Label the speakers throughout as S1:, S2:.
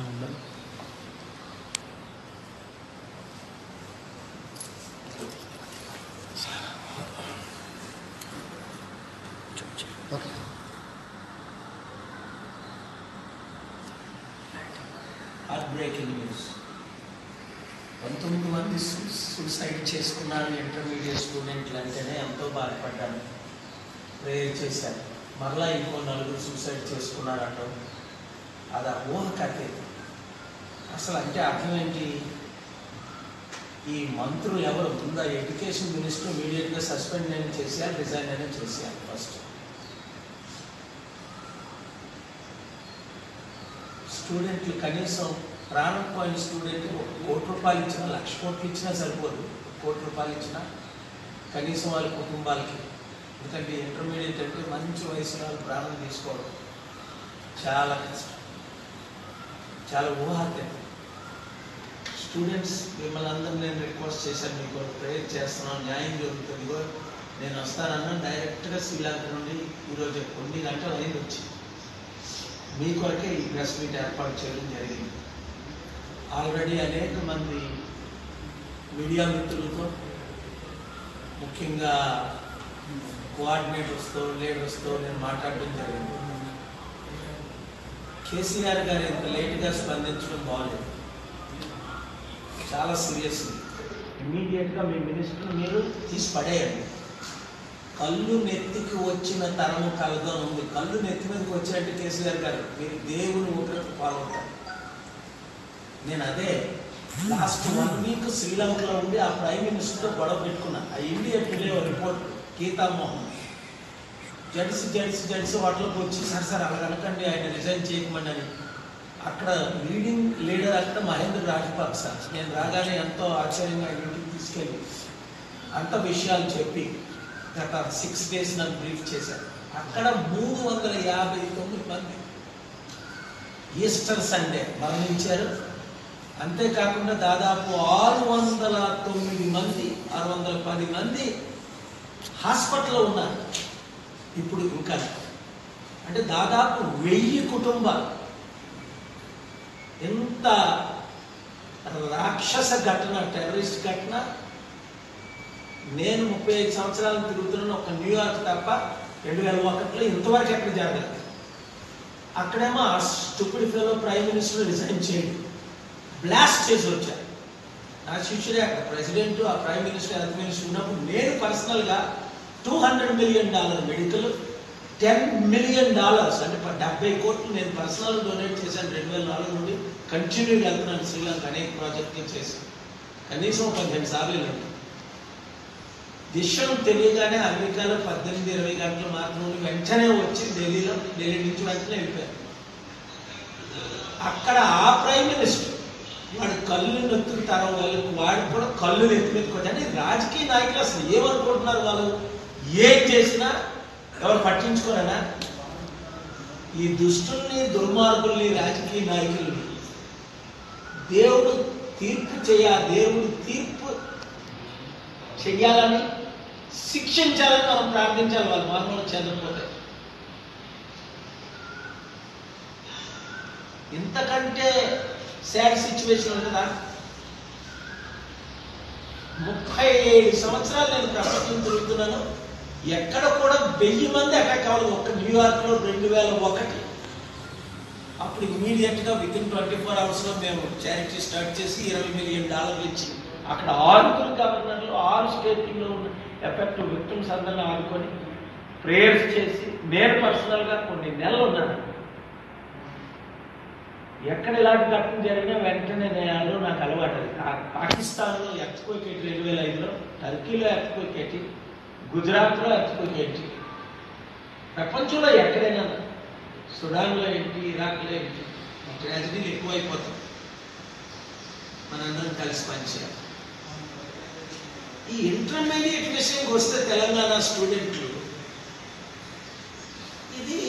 S1: ఉండదు
S2: okay
S3: heart breaking news పంతొమ్మిది మంది సూసైడ్ చేసుకున్నారు ఇంటర్మీడియట్ స్టూడెంట్లు అంటేనే ఎంతో బాధపడ్డాను. ప్రేయర్ చేశాను. మరలా ఇంకో నలుగురు సూసైడ్ చేసుకున్నారంట. అది ఆ ఊహకు అసలు అంటే అర్థం ఏంటి? ఈ మంత్రులు ఎవరు? ఉందా ఎడ్యుకేషన్ మినిస్టర్ ఇమీడియట్గా సస్పెండ్ అయినా చేసేయాలి రిజైన్ అయినా చేసేయాలి ఫస్ట్. స్టూడెంట్లు కనీసం ప్రాణం పోయిన స్టూడెంట్ ఒక కోటి రూపాయలు ఇచ్చినా లక్ష కోట్లు ఇచ్చినా సరిపోదు. కోటి రూపాయలు ఇచ్చినా కనీసం వాళ్ళ కుటుంబాలకి. ఎందుకంటే ఇంటర్మీడియట్ అంటే మంచి వయసులో వాళ్ళు ప్రాణం తీసుకోవడం చాలా కష్టం. చాలా ఊహాతీతం స్టూడెంట్స్ మిమ్మల్ని అందరూ నేను రిక్వెస్ట్ చేశాను మీకు ప్రేయర్ చేస్తున్నాను న్యాయం జరుగుతుంది. నేను వస్తానన్నా డైరెక్ట్గా శ్రీలంక నుండి ఈరోజు కొన్ని గంటలు అయింది వచ్చి. మీ కొరకే ఈ ప్రెస్ మీట్ ఏర్పాటు చేయడం జరిగింది. ఆల్రెడీ అనేక మంది మీడియా మిత్రులతో ముఖ్యంగా కోఆర్డినేటర్స్తో లీడర్స్తో నేను మాట్లాడడం జరిగింది. కేసీఆర్ గారు ఇంత లేట్గా స్పందించడం బాగలేదు చాలా సీరియస్ ఇమ్మీడియట్గా మీ మినిస్టర్ మీరు తీసి పడేయండి. కళ్ళు నెత్తికి వచ్చిన తరము కలదో ఉంది. కళ్ళు నెత్తి మీదకి వచ్చినట్టు కేసీఆర్ గారు మీరు దేవుని ఉగ్రత పాల్గొంటారు నేను అదే లాస్ట్ వన్ వీక్ శ్రీలంకలో ఉండి ఆ ప్రైమ్ మినిస్టర్తో గొడవ పెట్టుకున్నా. ఆ India Today report Geetha Mohan. Gents gents gents వాటిలోకి వచ్చి సార్ సార్ అలా అనకండి ఆయన రిజైన్ చేయకమండి అని అక్కడ లీడింగ్ లీడర్ అక్కడ మహేంద్ర రాజపాక్ సార్ నేను రాగానే ఎంతో ఆశ్చర్యంగా ఆయన ఇంటికి తీసుకెళ్ళి అంత విషయాలు చెప్పి గత సిక్స్ డేస్ నన్ను బ్రీఫ్ చేశారు. అక్కడ మూడు వందల యాభై తొమ్మిది మంది ఈస్టర్ సండే మరణించారు. అంతేకాకుండా దాదాపు ఆరు వందల తొమ్మిది మంది ఆరు వందల పది మంది హాస్పిటల్లో ఉన్నారు. ఇప్పుడు ఇంకా అంటే దాదాపు వెయ్యి కుటుంబాలు ఎంత రాక్షస ఘటన టెర్రరిస్ట్ ఘటన నేను ముప్పై ఐదు సంవత్సరాలు తిరుగుతున్నాను ఒక న్యూయార్క్ తప్ప రెండు వేల ఒకటిలో ఇంతవరకు ఎక్కడ జరగలేదు. అక్కడేమో ఆ stupid fellow prime minister resign చేయండి. బ్లాస్ట్ చేసి వచ్చారు. నా శిష్యుడే అక్కడ. ప్రెసిడెంట్ ఆ ప్రైమ్ మినిస్టర్ హెల్త్ మినిస్టర్ ఉన్నప్పుడు నేను పర్సనల్గా two hundred million dollar medical ten million dollars అంటే డెబ్బై కోట్లు నేను పర్సనల్ డొనేట్ చేశాను రెండు వేల నాలుగు నుండి కంటిన్యూ వెళ్తున్నాను శ్రీలంక అనేక ప్రాజెక్టులు చేశాను. కనీసం పదిహేను సార్లు వెళ్ళండి విషయం తెలియగానే అమెరికాలో పద్దెనిమిది ఇరవై గంటలు మాత్రం వెంటనే వచ్చి ఢిల్లీలో ఢిల్లీ నుంచి వెంటనే వెళ్ళిపోయారు అక్కడ ఆ ప్రైమ్ మినిస్టర్ వాడు కళ్ళు నెత్తుకు తరం వాళ్ళకి వాడు కూడా కళ్ళు నెత్తి పెట్టుకోవచ్చు అంటే రాజకీయ నాయకులు అసలు ఏమనుకుంటున్నారు వాళ్ళు? ఏం చేసినా ఎవరు పట్టించుకోరనా? ఈ దుష్టుల్ని దుర్మార్గుల్ని రాజకీయ నాయకుల్ని దేవుడు తీర్పు చేయ దేవుడు తీర్పు చెయ్యాలని శిక్షించాలని మనం ప్రార్థించాలి వాళ్ళ మార్గంలో చెందకపోతే ఇంతకంటే సాడ్ సిచ్యువేషన్ ఉంటుందా? ముప్పై ఏడు సంవత్సరాలు నేను ప్రపంచం తిరుగుతున్నాను. ఎక్కడ కూడా వెయ్యి మంది అటాక్ అవ్వలేదు ఒక్క న్యూయార్క్లో రెండు వేల ఒకటి. అప్పుడు ఇమీడియట్గా విత్ ఇన్ ట్వంటీ ఫోర్ అవర్స్లో మేము చారిటీ స్టార్ట్ చేసి ఇరవై మిలియన్ డాలర్లు ఇచ్చి అక్కడ ఆరుగురు గవర్నర్లు ఆరు స్టేట్లో ఉన్న ఎఫెక్ట్ విక్టిమ్స్ అందరిని ఆడుకొని ప్రేయర్స్ చేసి నేను పర్సనల్గా కొన్ని నెలలు ఉన్నాను. ఎక్కడ ఇలాంటి ఘటన జరిగినా వెంటనే నేను నాకు అలవాటు పాకిస్తాన్లో ఎక్స్పోకేట్ రెండు వేల ఐదులో టర్కీలో ఎక్స్పోకేట్ గుజరాత్లో ఎక్స్పోకేట్ ప్రపంచంలో ఎక్కడైనా సుడాన్లో ఏంటి ఇరాక్లో ఏంటి ట్రాజడీలు ఎక్కువైపోతాయి. మనందరం కలిసి పనిచేయాలి. ఈ ఇంటర్మీడియట్ విషయంకి వస్తే తెలంగాణ స్టూడెంట్లు ఇది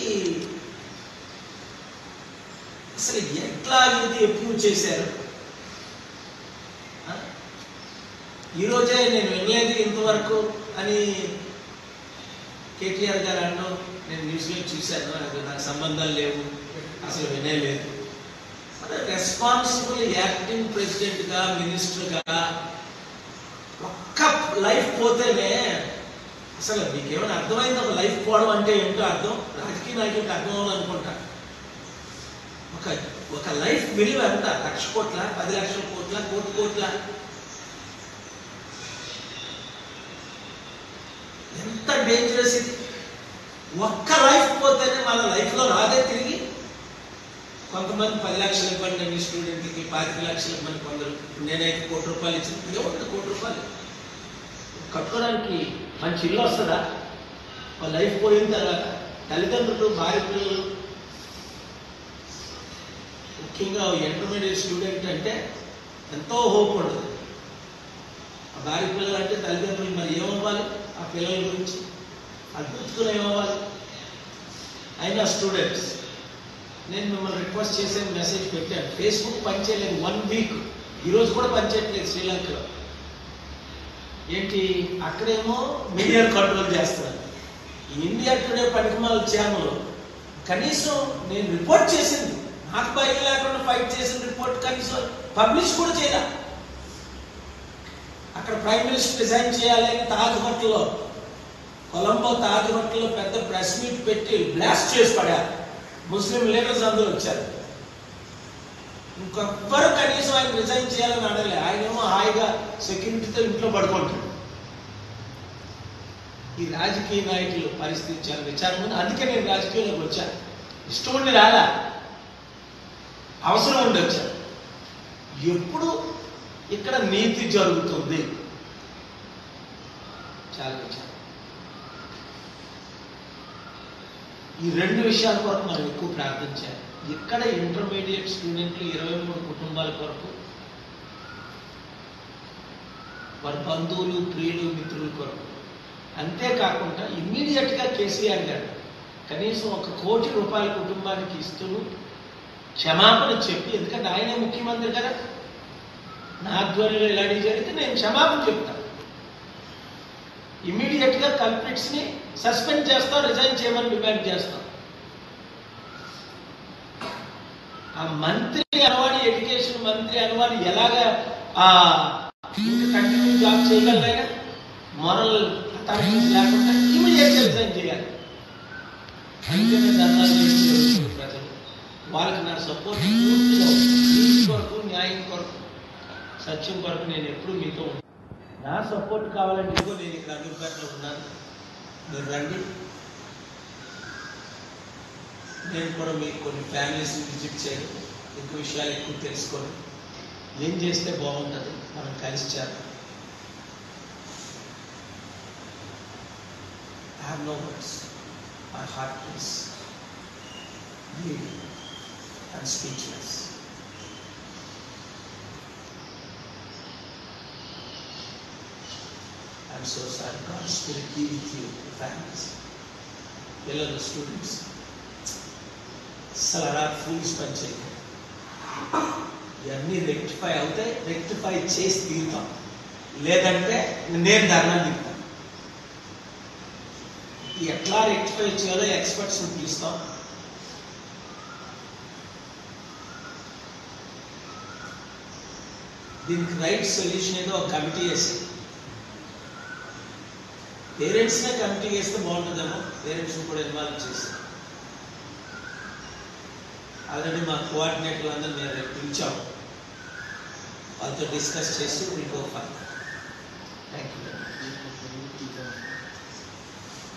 S3: అసలు ఎట్లా ఇది ఎప్పుడు చేశారు? ఈరోజే నేను వినలేదు ఇంతవరకు. అని కేటీఆర్ గారు అనడం నేను న్యూస్లో చూశాను అది నాకు సంబంధాలు లేవు. అసలు వినేలేదు రెస్పాన్సిబుల్ యాక్టింగ్ ప్రెసిడెంట్గా మినిస్టర్గా ఒక్క లైఫ్ పోతేనే అసలు మీకేమైనా అర్థమైంది? ఒక లైఫ్ పోవడం అంటే ఏంటో అర్థం? రాజకీయ నాయకుడికి అర్థం అవ్వాలనుకుంటా ఒక ఒక లైఫ్ విలువ ఎంత లక్ష కోట్ల పది లక్షల కోట్ల కోటి కోట్ల ఎంత ఏం చేసింది ఒక్క లైఫ్ పోతేనే మన లైఫ్లో రాదే తిరిగి కొంతమంది పది లక్షలు ఇవ్వండి అండి స్టూడెంట్కి పాతిక లక్షలు ఇవ్వండి కొందరు. నేనైతే కోటి రూపాయలు ఇచ్చిన ఏముంటుంది కోటి రూపాయలు. కట్టుకోవడానికి మంచి ఇల్లు వస్తుందా? ఒక లైఫ్ పోయిన తర్వాత తల్లిదండ్రులు భార్య పిల్లలు ముఖ్యంగా ఇంటర్మీడియట్ స్టూడెంట్ అంటే ఎంతో హోప్ ఉండదు. ఆ భార్య పిల్లలు అంటే తల్లిదండ్రులు మరి ఏమవ్వాలి ఆ పిల్లల గురించి అది బ్రతుకులు ఏమవ్వాలి అయినా స్టూడెంట్స్ నేను మిమ్మల్ని రిక్వెస్ట్ చేసే మెసేజ్ పెట్టాను. ఫేస్బుక్ పనిచేయలేదు వన్ వీక్ ఈరోజు కూడా పనిచేయట్లేదు శ్రీలంకలో. ఏంటి? అక్కడేమో మీడియా కంట్రోల్ చేస్తున్నారు. ఇండియా టుడే పనికిమాల ఛానల్ కనీసం నేను రిపోర్ట్ చేసింది. నాకు భయం లేకుండా ఫైట్ చేసిన రిపోర్ట్ కనీసం పబ్లిష్ కూడా చేయాలి. అక్కడ ప్రైమ్ మినిస్టర్ రిజైన్ చేయాలని తాజ్ హోటల్లో కొలంబో తాజ్ హోటల్లో పెద్ద ప్రెస్ మీట్ పెట్టి బ్లాస్ట్ చేసి పడారు. ముస్లిం లీడర్స్ అందరూ వచ్చారు. ఇంకొక్కరు కనీసం ఆయన రిజైన్ చేయాలని అడగలే ఆయనేమో హాయిగా సెక్యూరిటీతో ఇంట్లో పడుకుంటాడు. ఈ రాజకీయ నాయకులు పరిస్థితి చాలా విచారమని అందుకే నేను రాజకీయంలోకి వచ్చాను. ఇష్టం ఉండి రాలా. అవసరం ఉండి వచ్చాను. ఎప్పుడు ఇక్కడ నీతి జరుగుతుంది. చాలా విచారం ఈ రెండు విషయాల కొరకు మనం ఎక్కువ ప్రార్థించాలి ఇక్కడ ఇంటర్మీడియట్ స్టూడెంట్లు ఇరవై మూడు కుటుంబాల కొరకు? వారి బంధువులు ప్రియులు మిత్రుల కొరకు. అంతేకాకుండా ఇమ్మీడియట్గా కేసీఆర్ గారు కనీసం ఒక కోటి రూపాయల కుటుంబానికి ఇస్తూ క్షమాపణ చెప్పి ఎందుకంటే ఆయనే ముఖ్యమంత్రి కదా. నా ఆధ్వర్యంలో ఇలాంటివి జరిగితే నేను క్షమాపణ చెప్తాను ఇమ్మీడియట్గా కల్ప్రిట్స్ని సస్పెండ్ చేస్తాం రిజైన్ చేయమని డిమాండ్ చేస్తాం. ఆ మంత్రి అనవాడి ఎడ్యుకేషన్ మంత్రి అనవాడి ఎలాగా ఆ కంటిన్యూ జాబ్ చేయగలగా మోరల్ అథారిటీస్ లేకుండా ఇమీడియట్ రిజైన్ చేయాలి. అందుకనే ధర్నాలు చేసి జరుగుతుంది ప్రజలు వాళ్ళకి నా సపోర్ట్ పూర్తిగా ఉంది. నీతి కొరకు న్యాయం కొరకు సత్యం కొరకు నేను ఎప్పుడు మీతో నా సపోర్ట్ కావాలంటే ఇదిగో నేను ఇక్కడ అందుబాటులో ఉన్నాను. మీరు రండి. నేను కూడా మీకు కొన్ని ఫ్యామిలీస్ విజిట్ చేయడం ఎక్కువ విషయాలు ఎక్కువ తెలుసుకొని. ఏం చేస్తే బాగుంటుంది? మనం కలిసి చేద్దాం. I have no words. My heart is bleeding and speechless. I'm so sorry. God's Spirit be with you, the families. పిల్లలు స్టూడెంట్స్ అసలు అలా ఫూల్స్ పని చేయదు ఇవన్నీ రెక్టిఫై అవుతాయి రెక్టిఫై చేసి తీరుతాం లేదంటే నేను ధర్నా దిగుతాను ఎట్లా రెక్టిఫై చేయాలో ఎక్స్పర్ట్స్ పిలుస్తాం దీనికి రైట్ సొల్యూషన్ ఏదో ఒక కమిటీ వేసి పేరెంట్స్నే కమిటీ చేస్తే బాగుంటుందేమో పేరెంట్స్ కూడా ఇన్వాల్వ్ చేసి. ఆల్రెడీ మా కోఆర్డినేటర్లు అందరూ మేము రేపు పిలిచాము వాళ్ళతో డిస్కస్ చేసి will go thank you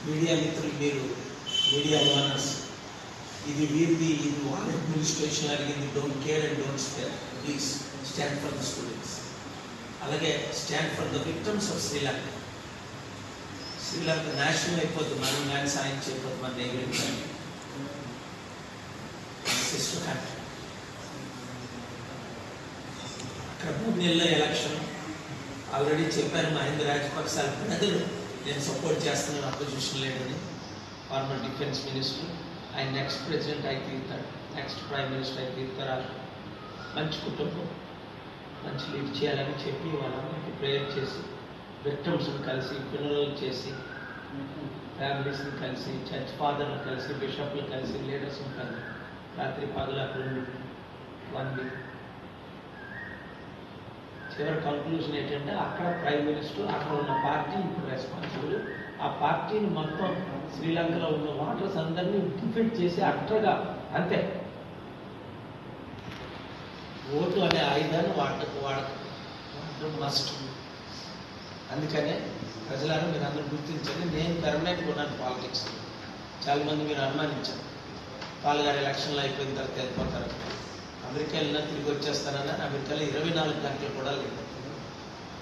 S3: media మిత్రులు మీరు మీడియా ఓనర్స్ ఇది వీరిది ఇది వాళ్ళ అడ్మినిస్ట్రేషన్ అడిగింది don't care and don't spare please stand for the students అలాగే stand for the victims of Sri Lanka Sri Lanka national అయిపోతుంది మనం కానీ సాయం చేయకపోతే మన నైబరింగ్ సిస్టర్ కంట్రీ అక్కడ మూడు నెలల ఎలక్షన్ ఆల్రెడీ చెప్పాను మహేంద్ర రాజపక్ష ప్రజలు నేను సపోర్ట్ చేస్తున్నాను అపోజిషన్ లేదని. ఫార్మర్ డిఫెన్స్ మినిస్టర్ ఆయన నెక్స్ట్ ప్రెసిడెంట్ అయి తీరుతాడు. నెక్స్ట్ ప్రైమ్ మినిస్టర్ అయి తీరుతారు మంచి కుటుంబం. మంచి లీడ్ చేయాలని చెప్పి వాళ్ళని ప్రేయర్ చేసి విక్టమ్స్ని కలిసి పిల్లలు చేసి ఫ్యామిలీస్ని కలిసి చర్చ్ ఫాదర్ని కలిసి బిషప్లు కలిసి లీడర్స్ని కలిసి రాత్రి పగలు రెండు వన్ వీక్ చివరి కంక్లూషన్ ఏంటంటే అక్కడ ప్రైమ్ మినిస్టర్ అక్కడ ఉన్న పార్టీ ఇప్పుడు రెస్పాన్సిబుల్ ఆ పార్టీని మొత్తం శ్రీలంకలో ఉన్న వాటర్స్ అందరినీ డిఫెండ్ చేసి అట్టగా అంతే. ఓటు అనే ఆయుధాన్ని వాడటం వాడటం వాడటం మస్ట్ అందుకనే ప్రజలను మీరు అందరూ గుర్తించండి. నేను పెర్మనెంట్ ఉన్నాను పాలిటిక్స్ చాలామంది మీరు అనుమానించారు. పాల్గారు ఎలక్షన్లు అయిపోయిన తర్వాత వెళ్ళిపోతారు. అమెరికా వెళ్ళినా తిరిగి వచ్చేస్తానని అమెరికాలో ఇరవై నాలుగు గంటలు కూడా లేదు.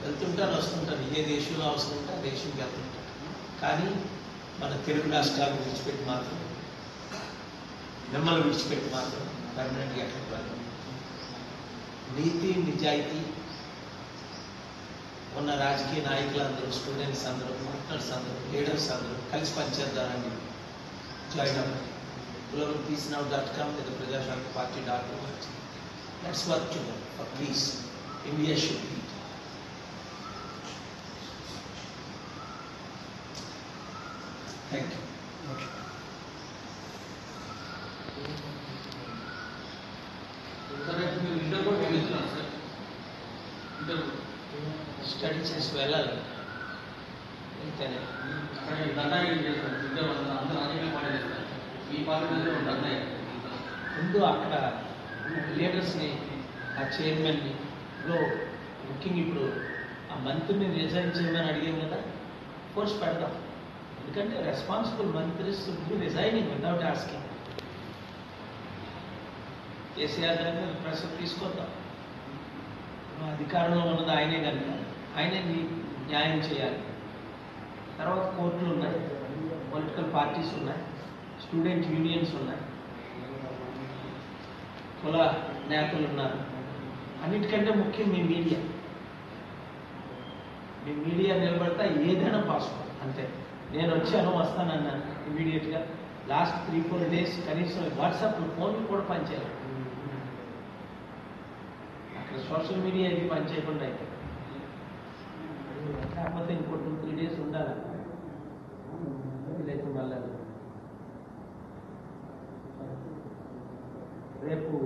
S3: వెళ్తుంటాను వస్తుంటాను ఏ దేశంలో అవసరం ఉంటే ఆ దేశంకి వెళ్తుంటాను కానీ మన తెలుగు రాష్ట్రాలు విడిచిపెట్టి మాత్రం మిమ్మల్ని విడిచిపెట్టి మాత్రం పర్మనెంట్గా ఎక్కడికి వెళ్ళను నీతి నిజాయితీ ఉన్న రాజకీయ నాయకులందరూ స్టూడెంట్స్ అందరూ పార్ట్నర్స్ అందరూ లీడర్స్ అందరూ కలిసి పనిచేద్దామని జాయిన్ అవ్వండి global peace now dot com లేదా Praja Shanti party dot let's work together for peace India should be thank
S2: you okay
S1: సరే మీరు ఇంటర్ కూడా పంపిస్తున్నారు సార్ ఇంటర్
S3: స్టడీ చేసి వెళ్ళాలి అంతేనే
S1: అక్కడ దండాయి చేస్తారు ఇంటర్ వాళ్ళు అందరూ రాజకీయ పార్టీ చేస్తారు ఈ పార్టీ దగ్గర దండాయి
S3: ముందు అక్కడ లీడర్స్ని ఆ చైర్మన్ని లో ముఖ్యంగా ఇప్పుడు ఆ మంత్రిని రిజైన్ చేయమని అడిగాం కదా ఫోర్స్ పెడదాం. ఎందుకంటే రెస్పాన్సిబుల్ మంత్రి should resigning without asking KCR గారి మీద ప్రెషర్ తీసుకొద్దాం. అధికారంలో ఉన్నది ఆయనే కనుక ఆయనే న్యాయం చేయాలి. తర్వాత కోర్టులు ఉన్నాయి పొలిటికల్ పార్టీస్ ఉన్నాయి స్టూడెంట్ యూనియన్స్ ఉన్నాయి. కుల నేతలు ఉన్నారు. అన్నిటికంటే ముఖ్యం మీ మీడియా. మీ మీడియా నిలబడతా ఏదైనా పాసిబుల్ అంతే. నేను వచ్చాను వస్తానన్నాను ఇమీడియట్గా లాస్ట్ త్రీ ఫోర్ డేస్ కనీసం వాట్సాప్ ఫోన్లు కూడా పనిచేయాలి అక్కడ సోషల్ మీడియా ఇది పనిచేయకుండా అయితే. కాకపోతే ఇంకో టూ త్రీ డేస్ ఉండాలి. లేకపోతే మళ్ళీ. రేపు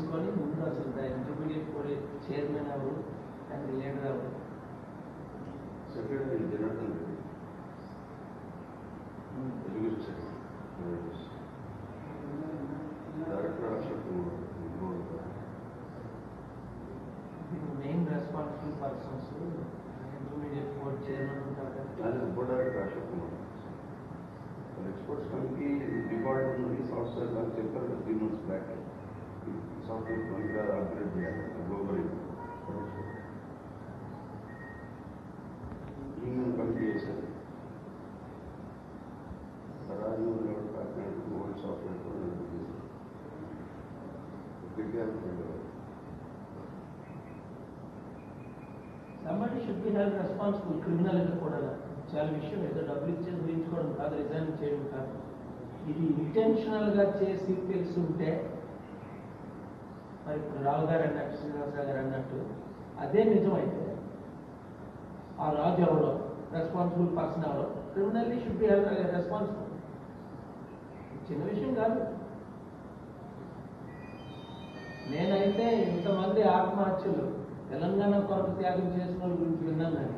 S3: తీసుకొని ముందు అసలు ఇంటర్మీడియట్ కూడా చైర్మన్ ఎవరు దానికి లీడర్ ఎవరు
S4: secretary Janardhan Reddy. Telugu secretary director Ashok Kumar
S3: main responsible persons intermediate board chairman ఉంటారు కదా.
S4: ఆయన ఉప director Ashok Kumar. Exports committee department నుండి సాఫ్ట్వేర్ నాకు చెప్పారు three months back software committee upgrade చేయాలి గ్లోబల్ ఈమెను కమిటీ చేశారు రాజమౌళి గారు కాకినాడ ఓల్డ్ సాఫ్ట్వేర్ కూడా నడిపించారు
S3: somebody should be held responsible క్రిమినల్గా కూడా చాలా విషయం ఏదో డబ్బులు ఇచ్చేసి వేయించుకోవడం కాదు రిజైన్ చేయడం కాదు. ఇది ఇంటెన్షనల్గా చేసి తెలుసుంటే మరి ఇప్పుడు రావు గారు అన్నట్టు శ్రీనివాసరావు గారు అన్నట్టు అదే నిజమైతే ఆ రాజు ఎవరో రెస్పాన్సిబుల్ పర్సన్ ఎవరో క్రిమినల్లీ షుడ్ బి రెస్పాన్సిబుల్ చిన్న విషయం కాదు. నేనైతే ఇంతమంది ఆత్మహత్యలు తెలంగాణ కొరకు త్యాగం చేసిన వాళ్ళ గురించి విన్నాను కానీ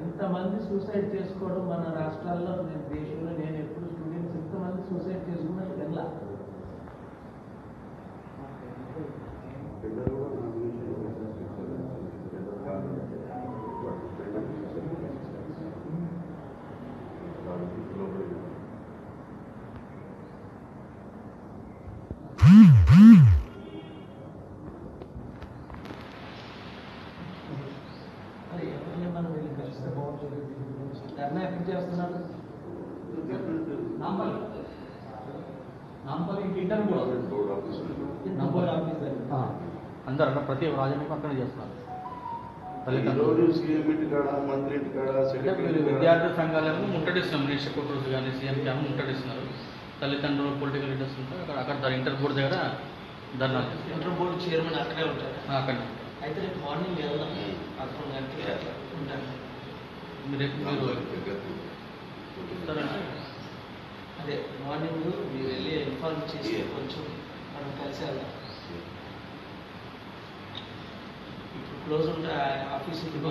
S3: ఎంతమంది సూసైడ్ చేసుకోవడం మన రాష్ట్రాల్లో నేను దేశంలో నేను ఎప్పుడు స్టూడెంట్స్ ఎంతమంది సూసైడ్ చేసుకున్నట్టు వినలా
S4: పిల్లలు కూడా నా గురించి మెసేజ్ చేశారు పిల్లలు కాదు వాటి పిల్లలు చేశారు వాళ్ళకి గ్లోబల్
S3: మరి ఎవరిని మనం వెళ్ళి కలిస్తే బాగుంటుంది ధర్నా ఎక్కడ చేస్తున్నారు
S1: నాంపల్లి నాంపల్లి ఇంటర్ కూడా.
S3: నంబర్ ఆఫీస్ దగ్గర
S2: అందరూ అక్కడ ప్రతి రాజకీయ అక్కడ చేస్తున్నారు. విద్యార్థి సంఘాలేమో ముట్టడిస్తున్నాం మినిస్టర్ క్వార్టర్స్ కానీ సీఎం క్యాంప్ ముట్టడిస్తున్నారు. తల్లిదండ్రులు పొలిటికల్ లీడర్స్ ఉంటారు. అక్కడ అక్కడ ఇంటర్ బోర్డు దగ్గర ధర్నా.
S3: ఇంటర్ బోర్డు చైర్మన్ అక్కడే ఉంటారు.
S2: అక్కడ
S3: అయితే రేపు మార్నింగ్ వెళ్దాం పదకొండు గంటలకి ఉంటాను
S2: మీరు
S3: అదే మార్నింగ్ మీరు వెళ్ళి ఇన్ఫార్మ్ చేసి కొంచెం మనం కలిసి వెళ్దాం. ఇప్పుడు క్లోజ్ ఉంటే ఆఫీస్
S2: ఇప్పుడు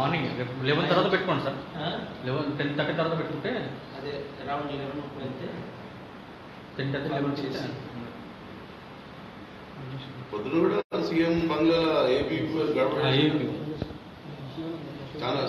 S2: మార్నింగ్ రేపు లెవెన్ తర్వాత పెట్టుకోండి సార్. లెవెన్ టెన్ థర్టీ తర్వాత పెట్టుకుంటే
S3: అదే అరౌండ్ లెవెన్ వెళ్తే
S2: టెన్ థర్టీ లెవెన్ చేసి.
S4: పొద్దున కూడా సీఎం బంగ్లా ఏపీ. చాలా